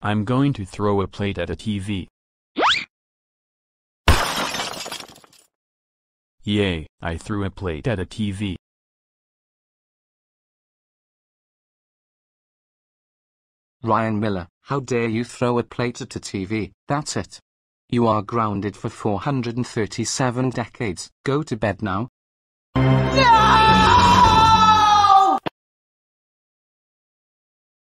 I'm going to throw a plate at a TV. Yay, I threw a plate at a TV. Ryan Miller, how dare you throw a plate at a TV, that's it. You are grounded for 437 decades. Go to bed now. No!